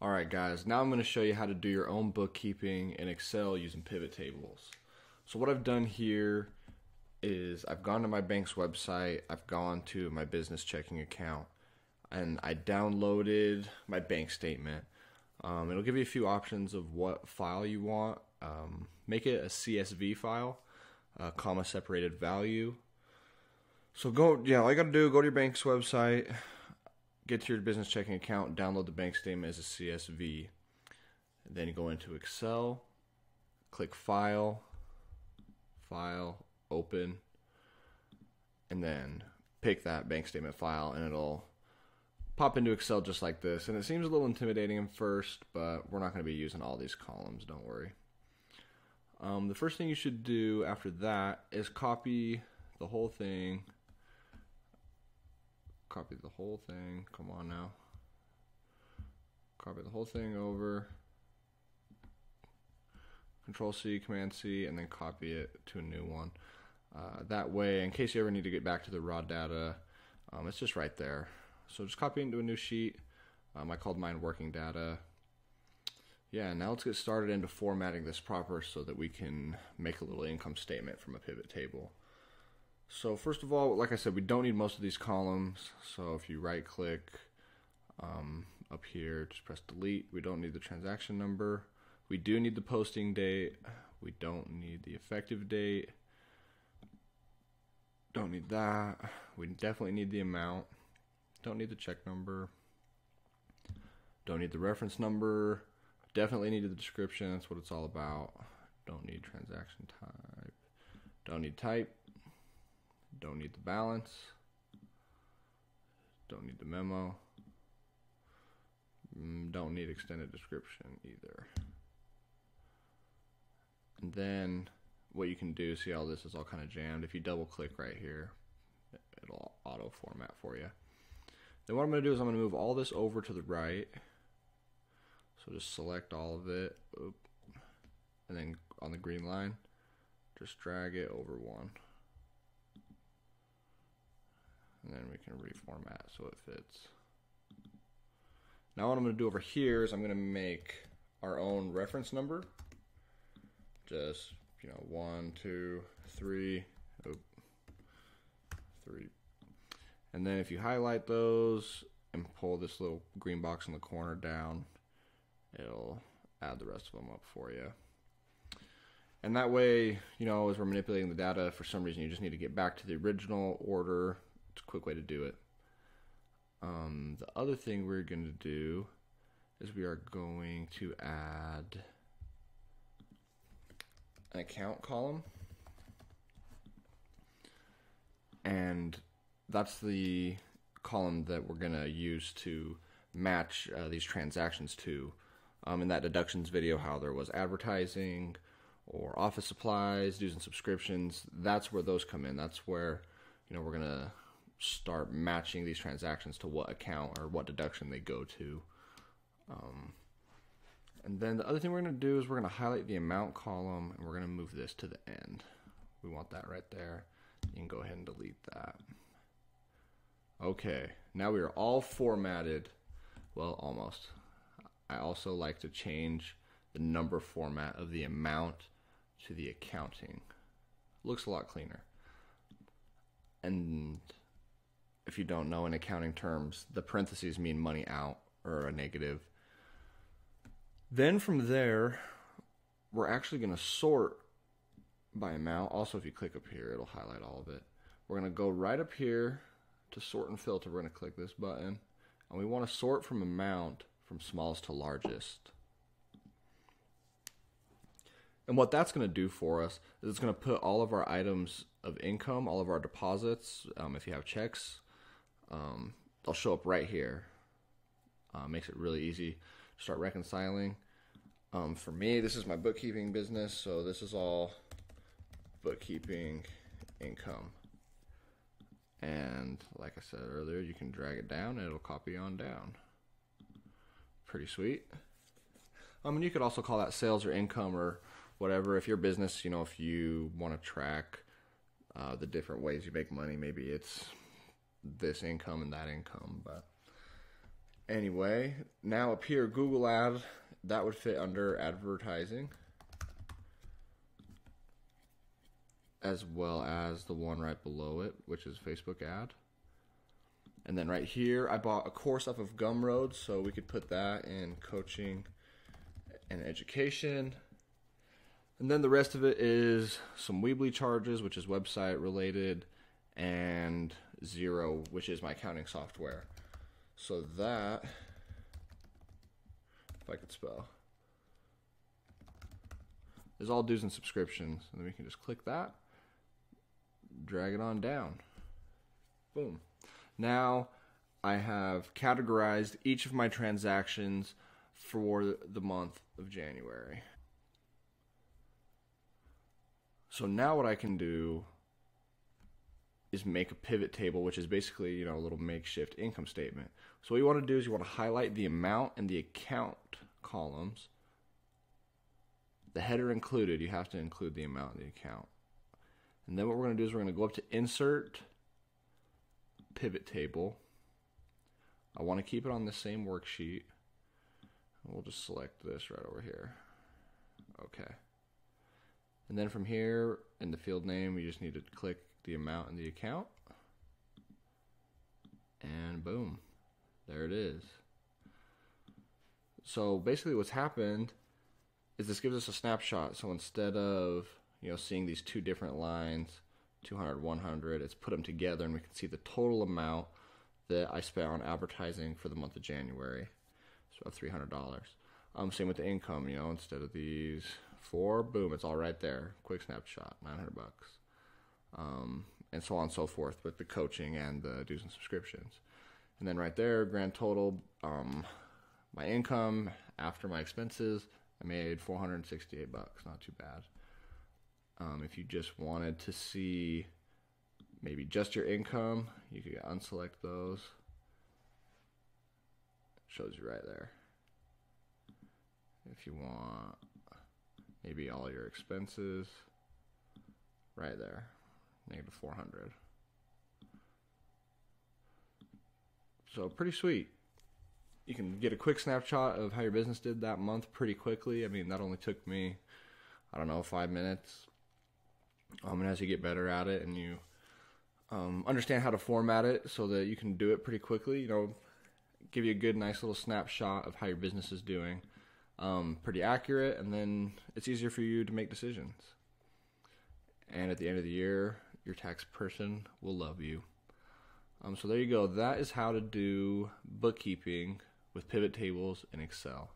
All right, guys, now I'm going to show you how to do your own bookkeeping in Excel using pivot tables. So what I've done here is I've gone to my bank's website, I've gone to my business checking account, and I downloaded my bank statement. Um, it'll give you a few options of what file you want. Um, make it a CSV file, a comma separated value. So go, yeah, all you got to do, go to your bank's website, get to your business checking account, download the bank statement as a CSV. Then you go into Excel, click File, File, Open, and then pick that bank statement file, and it'll pop into Excel just like this. And it seems a little intimidating at first, but we're not going to be using all these columns, don't worry. Um, the first thing you should do after that is copy the whole thing copy the whole thing. Come on now. Copy the whole thing over. Control C, Command C, and then copy it to a new one. Uh, that way, in case you ever need to get back to the raw data, um, it's just right there. So just copy into a new sheet. Um, I called mine working data. Yeah, now let's get started into formatting this proper so that we can make a little income statement from a pivot table. So first of all, like I said, we don't need most of these columns. So if you right click um, up here, just press delete. We don't need the transaction number. We do need the posting date. We don't need the effective date. Don't need that. We definitely need the amount. Don't need the check number. Don't need the reference number. Definitely need the description. That's what it's all about. Don't need transaction type. Don't need type. Don't need the balance. Don't need the memo. Mm, don't need extended description either. And then what you can do, see all this is all kind of jammed. If you double click right here, it'll auto format for you. Then what I'm going to do is I'm going to move all this over to the right. So just select all of it. And then on the green line, just drag it over one and then we can reformat so it fits. Now what I'm going to do over here is I'm going to make our own reference number. Just, you know, one, two, three, oh, three. And then if you highlight those and pull this little green box in the corner down, it'll add the rest of them up for you. And that way, you know, as we're manipulating the data, for some reason you just need to get back to the original order quick way to do it. Um, the other thing we're going to do is we are going to add an account column. And that's the column that we're going to use to match uh, these transactions to. Um, in that deductions video, how there was advertising or office supplies, dues and subscriptions, that's where those come in. That's where, you know, we're going to start matching these transactions to what account or what deduction they go to. Um, and then the other thing we're going to do is we're going to highlight the amount column and we're going to move this to the end. We want that right there. You can go ahead and delete that. Okay, now we are all formatted. Well, almost. I also like to change the number format of the amount to the accounting. Looks a lot cleaner. And if you don't know in accounting terms, the parentheses mean money out or a negative. Then from there, we're actually going to sort by amount. Also, if you click up here, it'll highlight all of it. We're going to go right up here to sort and filter. We're going to click this button. And we want to sort from amount from smallest to largest. And what that's going to do for us is it's going to put all of our items of income, all of our deposits, um, if you have checks, um, they'll show up right here. Uh, makes it really easy to start reconciling. Um, for me, this is my bookkeeping business, so this is all bookkeeping income. And like I said earlier, you can drag it down and it'll copy on down. Pretty sweet. Um, and you could also call that sales or income or whatever. If your business, you know, if you want to track uh, the different ways you make money, maybe it's this income and that income. But Anyway, now up here, Google ad, that would fit under advertising. As well as the one right below it, which is Facebook ad. And then right here, I bought a course off of Gumroad, so we could put that in coaching and education. And then the rest of it is some Weebly charges, which is website related, and Xero, which is my accounting software. So that, if I could spell, is all dues and subscriptions. And then we can just click that, drag it on down. Boom. Now I have categorized each of my transactions for the month of January. So now what I can do is make a pivot table, which is basically, you know, a little makeshift income statement. So what you want to do is you want to highlight the amount and the account columns. The header included, you have to include the amount and the account. And then what we're going to do is we're going to go up to insert pivot table. I want to keep it on the same worksheet. We'll just select this right over here. Okay. And then from here in the field name, we just need to click the amount in the account. And boom, there it is. So basically what's happened is this gives us a snapshot. So instead of, you know, seeing these two different lines, 200, 100, it's put them together and we can see the total amount that I spent on advertising for the month of January. So about $300. Um, same with the income, you know, instead of these four, boom, it's all right there. Quick snapshot, 900 bucks. Um, and so on and so forth with the coaching and the dues and subscriptions. And then right there, grand total, um, my income after my expenses, I made 468 bucks. Not too bad. Um, if you just wanted to see maybe just your income, you could unselect those. shows you right there. If you want maybe all your expenses, right there, negative 400. So pretty sweet. You can get a quick snapshot of how your business did that month pretty quickly. I mean, that only took me, I don't know, five minutes. Um, and as you get better at it and you um, understand how to format it so that you can do it pretty quickly, you know, give you a good, nice little snapshot of how your business is doing. Um, pretty accurate, and then it's easier for you to make decisions. And at the end of the year, your tax person will love you. Um, so there you go. That is how to do bookkeeping with pivot tables in Excel.